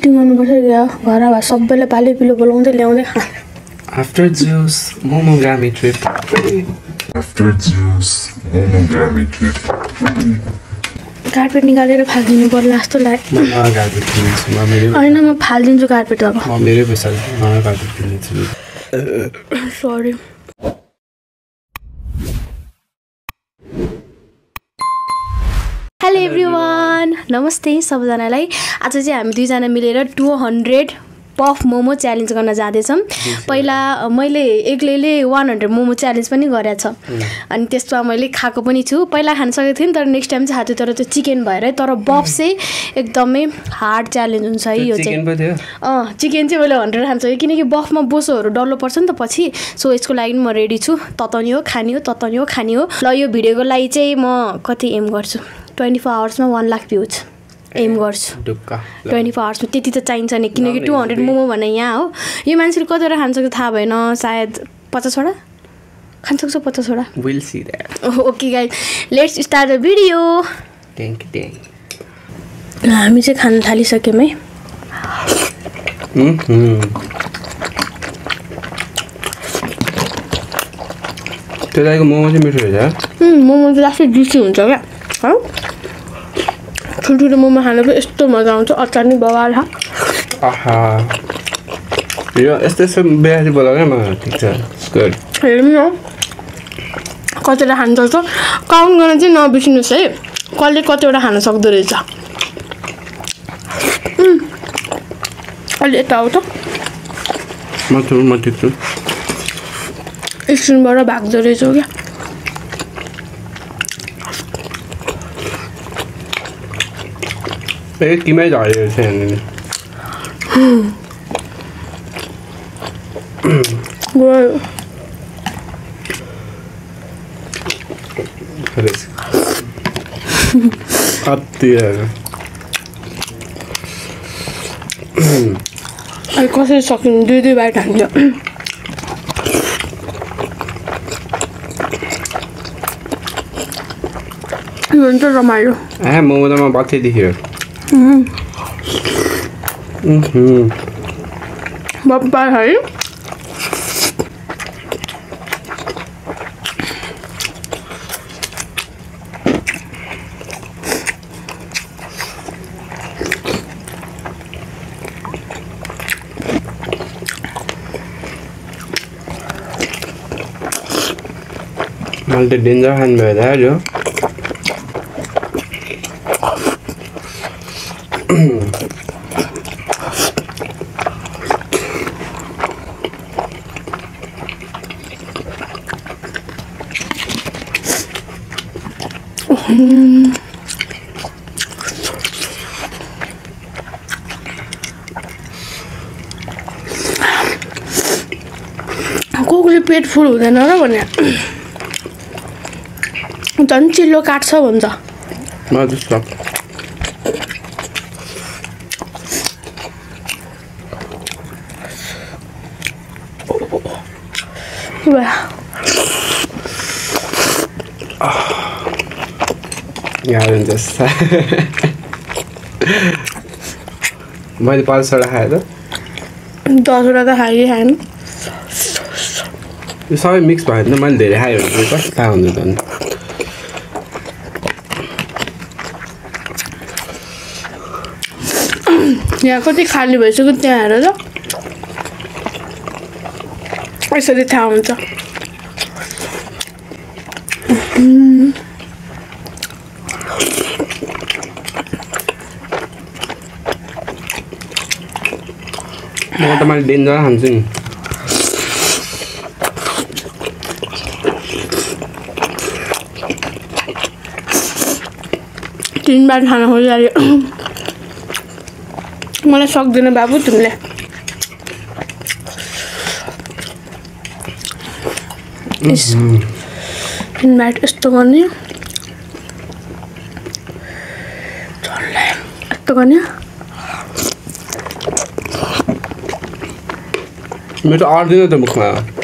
Cheating गर्नुपर्छ घर भए सबैलाई पाले पिलो बोलाउँदै ल्याउँदै खा After juice, momogami trip. After juice, monogamy trip. Carpet निकालेर फालिदिनु पर्ला जस्तो लाग्यो होइन म फालिदिन्छु कार्पेट अब सरी हेलो एभ्री वान नमस्ते सबैजनालाई। आज चाहिँ हामी दुईजना मिलेर two hundred puff momo challenge गर्न जाँदैछौँ। पहिला मैले एक्लैले वान हन्ड्रेड मोमो च्यालेन्ज पनि गरेको छ। अनि त्यसमा मैले खाएको पनि छु। पहिला खान सकेको थिएँ नि तर नेक्स्ट टाइम चाहिँ खाएको तर त्यो चिकन भएर तर बफ चाहिँ एकदमै हार्ड च्यालेन्ज हुन्छ है यो चाहिँ। अँ चिकन चाहिँ मैले हन्ड्रेड खान्छ कि किनकि बफमा बोसोहरू डल्लो पर्छ नि त पछि। सो यसको लागि म रेडी छु। तताउने हो खाने हो तताउने हो खाने हो। ल यो भिडियोको लागि चाहिँ म कति एम गर्छु? ट्वेन्टी फोर आवर्समा वान लाख भ्युज एम गर्छु। ट्वेन्टी फोर आवर्समा त्यति त चाहिन्छ नि किनकि टु हन्ड्रेड मोमो भने यहाँ हो। यो मान्छेले कतिवटा खान सक्छ थाहा भएन सायद पचासवटा? खान सक्छ पचासवटा will see that okay guys let's start the video हामी चाहिँ खान थालिसक्यौँ है त्यो दाइको मोमो चाहिँ मिठो उम्, मोमो चाहिँ लास्टै जुसी हुन्छ क्या? है? ठुल्ठुलो मोमो खानु पनि यस्तो मजा आउँछ अचार नि बगाएर आहा। यो यस्तो यस्तो बिहारी बोलाएको क्या म ठिक छ गुड हेरौँ न। कतिवटा खानु सक्छ। काउन्ट गर्न चाहिँ नबिर्सिनुहोस् है। कसले कतिवटा खान सक्दो रहेछ। अलि यता आउँछ म छु म ठिक छु। स्क्रिनबाट भाग्दो रहेछ क्या। ए किमै झरेको रहेछ यहाँनिर गयो रहेछ अति अहिले कसरी सकिनु दुई दुई बाइट हान्छ यो हुन्छ रमाइलो ए मोमो त म बत्ती देख्यो बब्बा है मैले त डेन्जर खानु भयो त आज कोकले पेट फुल हुँदैन र भने झन् चिल्लो काट्छ भन्छ। मैले पाँचवटा खाएँ त। दसवटा त खाइ खाएन यो सबै मिक्स भयो भने त मैले धेरै खायो भने कस्तो थाहा हुन्छ त अनि यहाँ कति खाली भइसक्यो त्यहाँ हेर ल। यसरी थाहा हुन्छ। म त मैले डेन्जर खान्छु नि। तिन बार खाना खोजिहाल्यो मलाई सक्दैन बाबु तिमीले तिन बार यस्तो गर्ने यस्तो गर्ने मेरो अट्दैन त मुखमा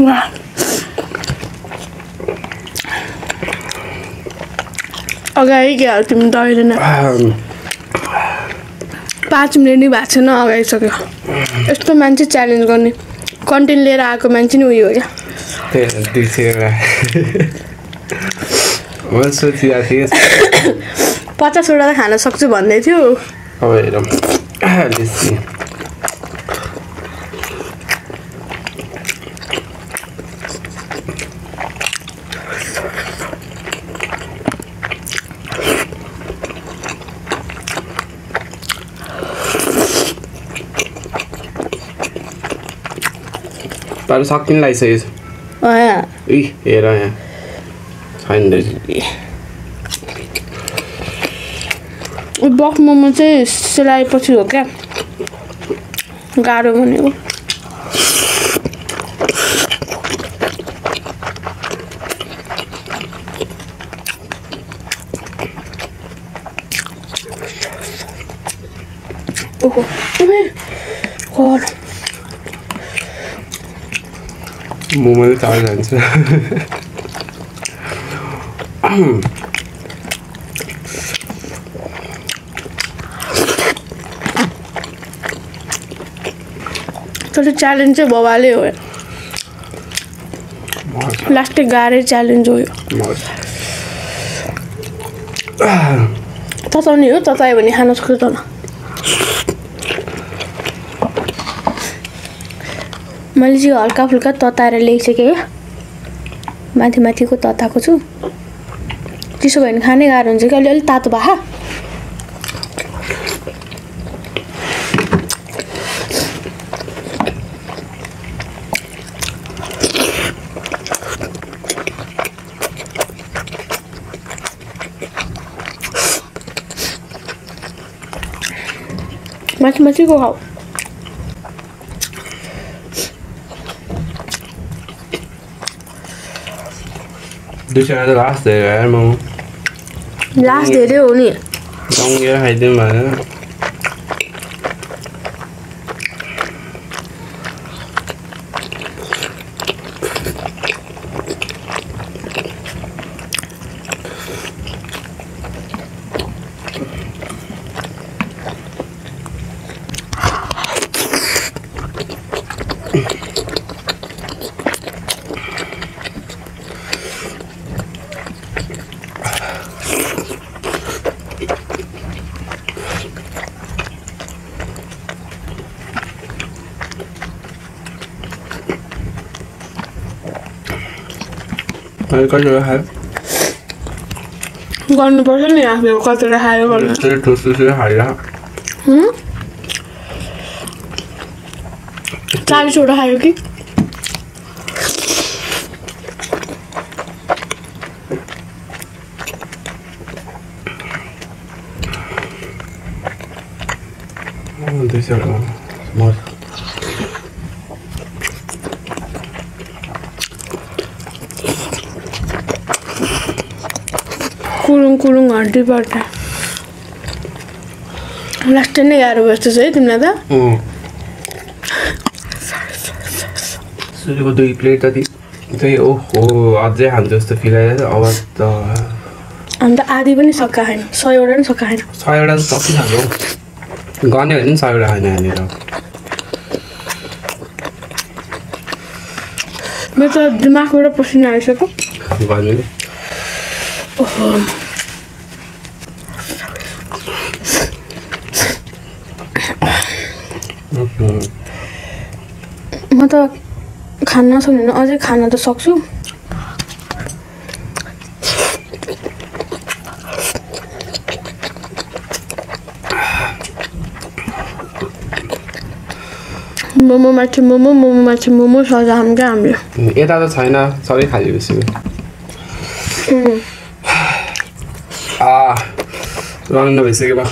哇！अगाडि तिमी डहिले नै पाँच मिनट नै भएको छैन अगाडिसक्यो यस्तो मान्छे च्यालेन्ज गर्ने कन्टेन्ट लिएर आएको मान्छे नि उयो क्या पचासवटा त खान सक्छु भन्दै थियो अब हेरौँ लिस्सी तर सकिन लागिसकेको अँ, छ इ हेर यहाँ। छैन बफ मोमो चाहिँ सेलाएपछि हो क्या? गाह्रो भनेको। ओहो। मोमोले चाल जान्छ तर च्यालेन्ज चाहिँ भवाले हो लास्टै गाह्रै च्यालेन्ज हो यो तताउने हो ततायो भने खान सक्छु त न मैले चाहिँ हल्का फुल्का तताएर ल्याइसकेँ। माथि माथिको तताएको छु। त्यसो भयो भने खानै गाह्रो हुन्छ कि? अलिअलि तातो भए। माथि माथिको खाऊ। दुईजना त लास्ट धेरै यार मोमो लास्ट धेरै हो नि डङ्गेर खाइदिउँ भनेर अहिले कतिवटा खायो गर्नुपर्छ नि आफूले कतिवटा खायो चालिसवटा खायो कि? दुई कुलुङ हड्डीबाट लास्ट नै गाह्रो जस्तो छ है तिमीलाई त दुई प्लेट जति चाहिँ ओहो अझै खान्छ जस्तो फिल आइरहेको अब त अन्त आधी पनि सक्का छैन सयवटा पनि सक्का छैन सयवटा त सकिहाल्यो गर्ने भने पनि सयवटा खाने यहाँनिर मेरो त दिमागबाट पसिना आइसक्यो ओहो म त खान नसक्ने भने अझै खान त सक्छु। मोमो माथि मोमो मोमो माथि मोमो सजाम क्या हामीले? यता त छैन सबै आ रनिङ भइसक्यो बा।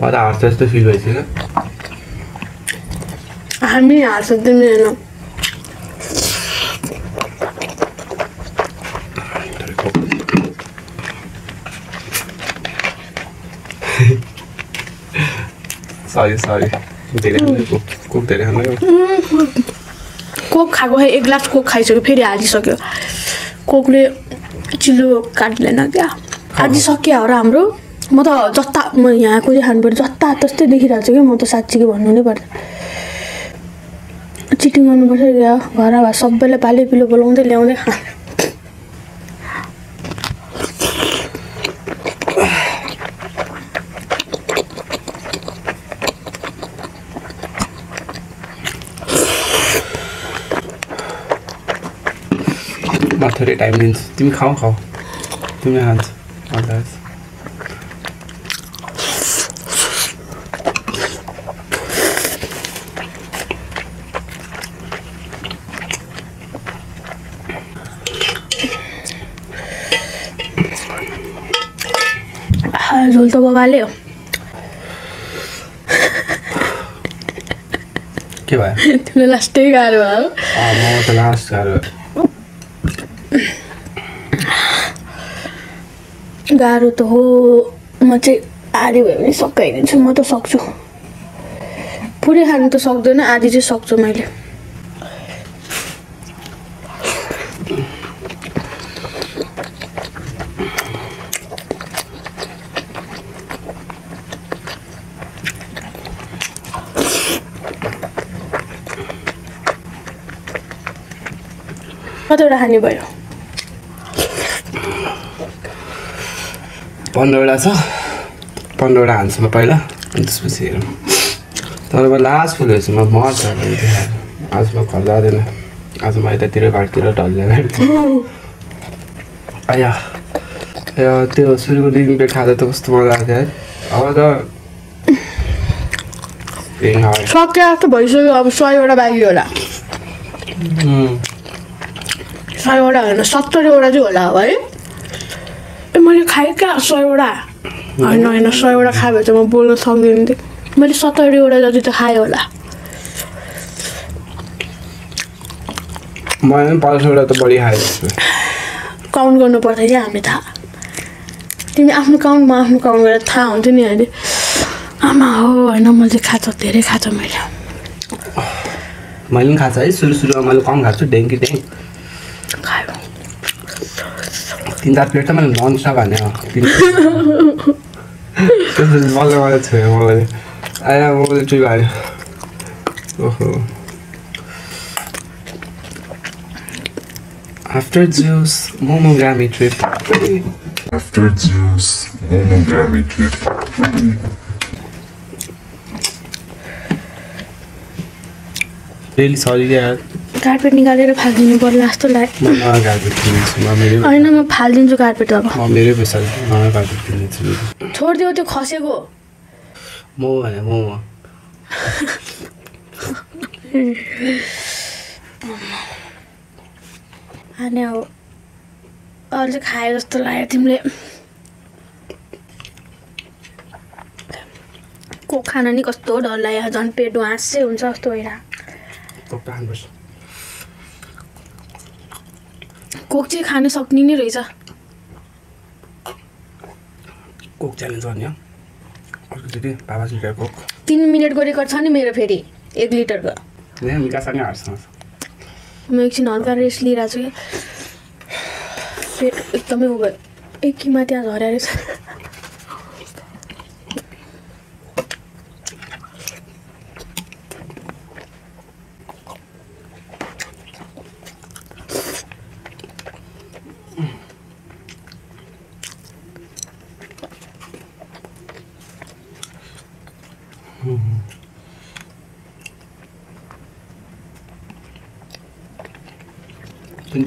বাদা আস্তে আস্তে ফিল হয়েছে না আমি আসার দিনে এলাম। সরি সরি দেরি হলো খুব দেরি হলো कोक खाएको खै एक ग्लास कोक खाइसक्यो फेरि हालिसक्यो। कोकले चिल्लो काट्दैन क्या? आज सकियो हो र हाम्रो। म त जता म यहाँको चाहिँ खानु पर्यो जता तस्तै देखिरहेको छु कि म त साँच्चीकै भन्नु नै पर्छ चिटिङ गर्नुपर्छ घर भए सबैलाई पाले पिलो बोलाउँदै ल्याउँदै खा म थोरै टाइम दिन्छु तिमी खाऊ खाऊ तिमी खान्छ हजुर आ, झोल त बबाल्यो के भयो तिमीलाई लास्टै गाह्रो भयो लास्ट गाह्रो गाह्रो त हो। म चाहिँ आधी भयो भने सकाइदिन्छु म त सक्छु। पुरै खानु त सक्दैन आधी चाहिँ सक्छु मैले। कतिवटा खाने भयो? पन्ध्रवटा छ। पन्ध्रवटा हान्छु म पहिला अनि त्यसपछि हेरौँ। तर म लास्ट फुल हेर्छु म मर्छ आज म जाँदैन। आज म यतातिर घरतिर ढल्ने आया। त्यो सुरुको दिन बेट खाँदा त कस्तो मजा आएको है। अब त। सक्यो जस्तो भइसक्यो अब सयवटा बाँकी होला। सयवटा होइन सत्तरीवटा चाहिँ होला अब है। मैले खाएँ क्या सयवटा। होइन होइन सयवटा खायो भने चाहिँ म बोल्न सक्दिनँ। थिएँ मैले सत्तरीवटा जति त खाएँ होला। मैले त बढी खाएँ। काउन्ट गर्नुपर्छ क्या हामी थाहा तिमी आफ्नो काउन्ट म आफ्नो काउन्ट गरेर थाहा हुन्छ नि अहिले। आमा हो होइन मैले खाएको धेरै खाएको मैले। मैले पनि खाएको है सुरु सुरुमा मैले कम खाएको छु ढेङ्की ढेङ खायो तिन चार प्लेट त मैले लन्च भने मजा मजा छोयो मैले आया मैले ट्रिप हाल्यो ओहो After juice, monogamy trip. Really sorry यार कार्पेट निकालेर फालिदिनु पर्ला जस्तो लाग्यो म म होइन म फालिदिन्छु कार्पेट अब। म छोडिदियो त्यो खसेको। भने मोमो अनि अब अहिले चाहिँ खायो जस्तो लाग्यो तिमीले। को खाना नि कस्तो डर लाग्यो झन् पेट हाँसै हुन्छ जस्तो भइरहेको। कोक चाहिँ खान सक्ने नै रहेछ। कोक च्यालेन्ज गर्ने कोक तिन मिनटको रेकर्ड छ नि मेरो फेरि एक लिटरको। म एकछिन हल्का रेस्ट लिइरहेको छु कि। पेट एकदमै उ भयो एकीमा त्यहाँ रहेछ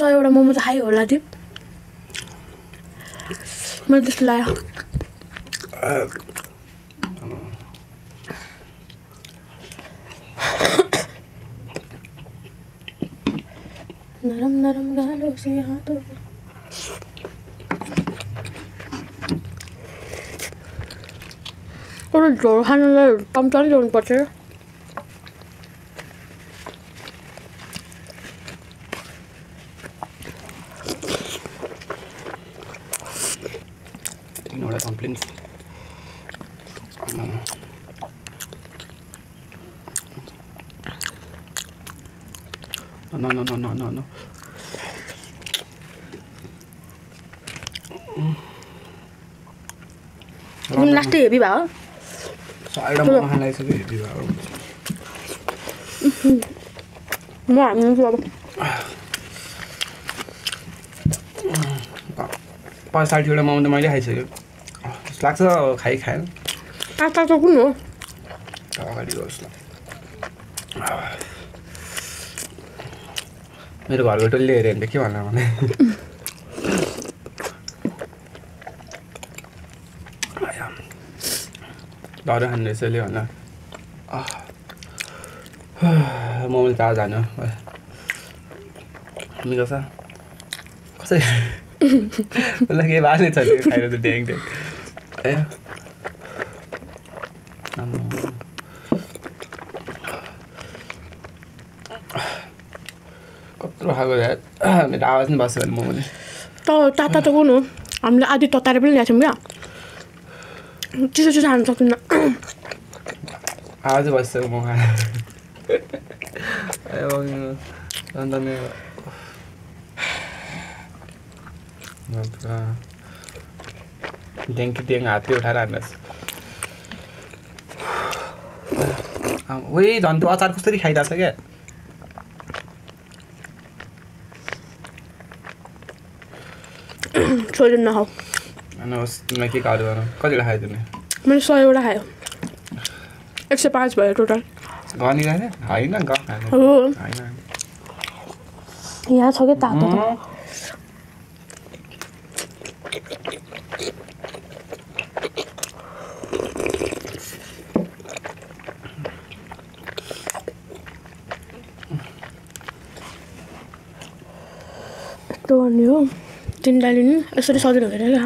सयवटा मोमो त खायो होला दिप। मैले त्यस्तो लाग्यो नरम नरम गालो से खानुलाई चम्चा नि ल्याउनुपर्छ हेभी भयो? म हामी अब। पाँच साठीवटा मोमो त मैले खाइसक्यो जस्तो लाग्छ खाइ खाएन। तातो त कुन हो? अगाडि होस् ल मेरो घरको टोलीले हेऱ्यो भने त के भन्ला भने। डर खानु रहेछ यसले भन्दा। मोबाइल चार्ज हान्यो मिल्छ कसै? उसलाई केही भएको नै छ खाएर त ड्याङ ड्याङ ए। कत्रो खाएको मेरो आवाज पनि बस्यो भने मोमोले त ताता त हो? हामीले आधी तताएर पनि ल्याएको छौँ क्या। चिसो चिसो खानु सक्दैन आवाजै बस्छ म खाएर। अन्त ड्याङ्की ड्याङ हातले उठाएर हान्नुहोस् ओइ झन् त्यो अचार कसरी खाइरहेको छ क्या नखाऊ हेर्नुहोस् तिमीलाई के गर्नु कतिवटा खायो तिमीले मैले सयवटा खायो एक सय पाँच भयो टोटल। हो। यहाँ छ क्या तातो त? यस्तो गर्ने हो। तिनवटा लिनु यसरी सजिलो हुँदैन क्या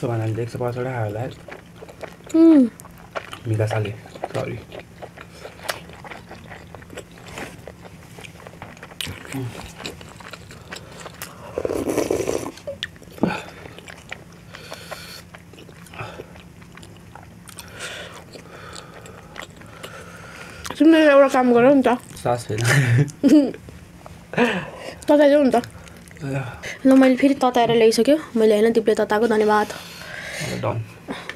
सुभानाले एक सय पाँचवटा होला विकासाले सरी तिमीले एउटा काम गर नि त। सास फेरि। नि त। ल मैले फेरि तताएर ल्याइसक्यो। मैले होइन तिमीले तताएको धन्यवाद।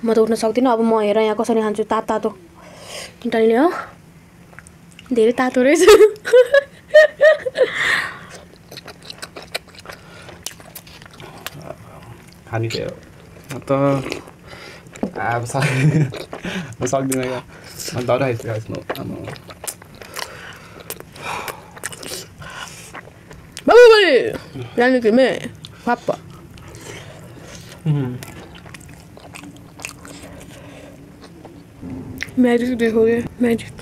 म त उठ्न सक्दिनँ अब म हेर यहाँ कसरी खान्छु तातो तातो। डल्ले हो। धेरै तातो रहेछ। खाने थियो म त अब सक्दिनँ क्या। 何決めパパうん मैजिक देखोगे मैजिक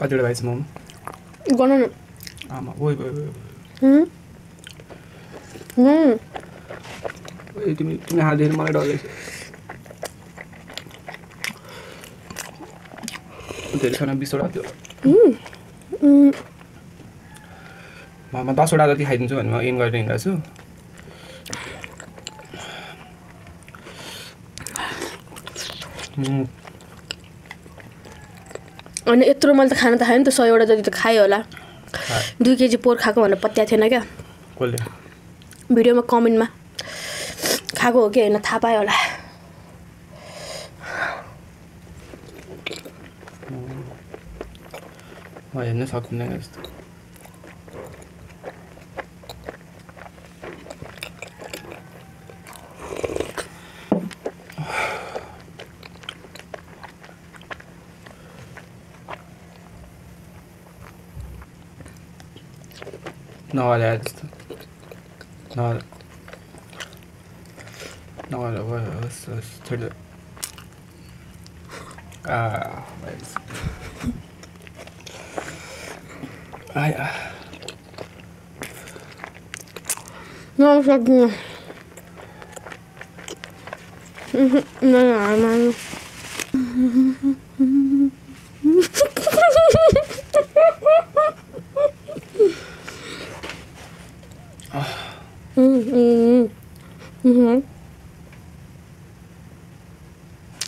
कतिवटा भाइ छ मोमो गर्नु न आमा ओइ ओइ ओइ। ओइ तिमी तिमी मलाई डर लाग्छ धेरै छैन बिसवटा म म दसवटा जति खाइदिन्छु भने म इन गरेर हिँडेको छु अनि यत्रो मैले त खान त खाएँ नि त सयवटा जति त खाएँ होला। दुई केजी पोहोर खाएको भनेर पत्या थिएन क्या। भिडियोमा कमेन्टमा। खाएको हो कि होइन थाहा पायो होला। हेर्न सक्दिनँ जस्तो नहल्या जस्तो नहल नहल भयो होस् होस् छोडिदियो आ भइहाल्छ। आया न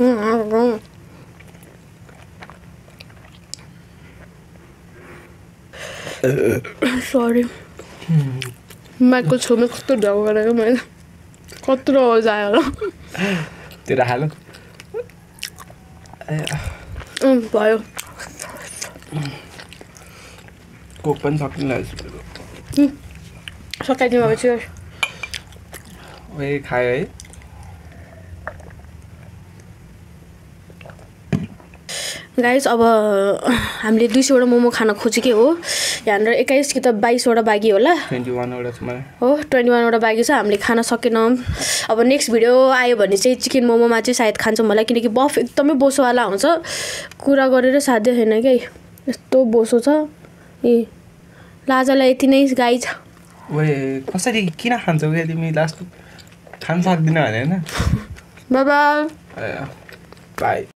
उम्, सरी माइकको छेउमा कस्तो ढाउ गरेको मैले कत्रो आवाज आयो होला तेरो हाल उम्, भयो कोक पनि सक्नु लाग्छ सकाइदिउँ अब चाहिँ ओए खायो है गाइस अब हामीले दुई सौवटा मोमो खान खोजेकै हो। यहाँनिर एक्काइस कि त बाइसवटा बाँकी होला। हो ट्वेन्टी वानवटा बाँकी छ हामीले खान सकेनौँ। अब नेक्स्ट भिडियो आयो भने चाहिँ चिकन मोमोमा चाहिँ सायद खान्छौँ होला किनकि बफ एकदमै बोसोवाला हुन्छ। कुरा गरेर साध्य छैन क्या यस्तो बोसो छ। ए लाजालाई यति नै गाई छ ओए कसरी किन खान्छौ क्या तिमी? लास्ट खान सक्दिनँ भने होइन बाई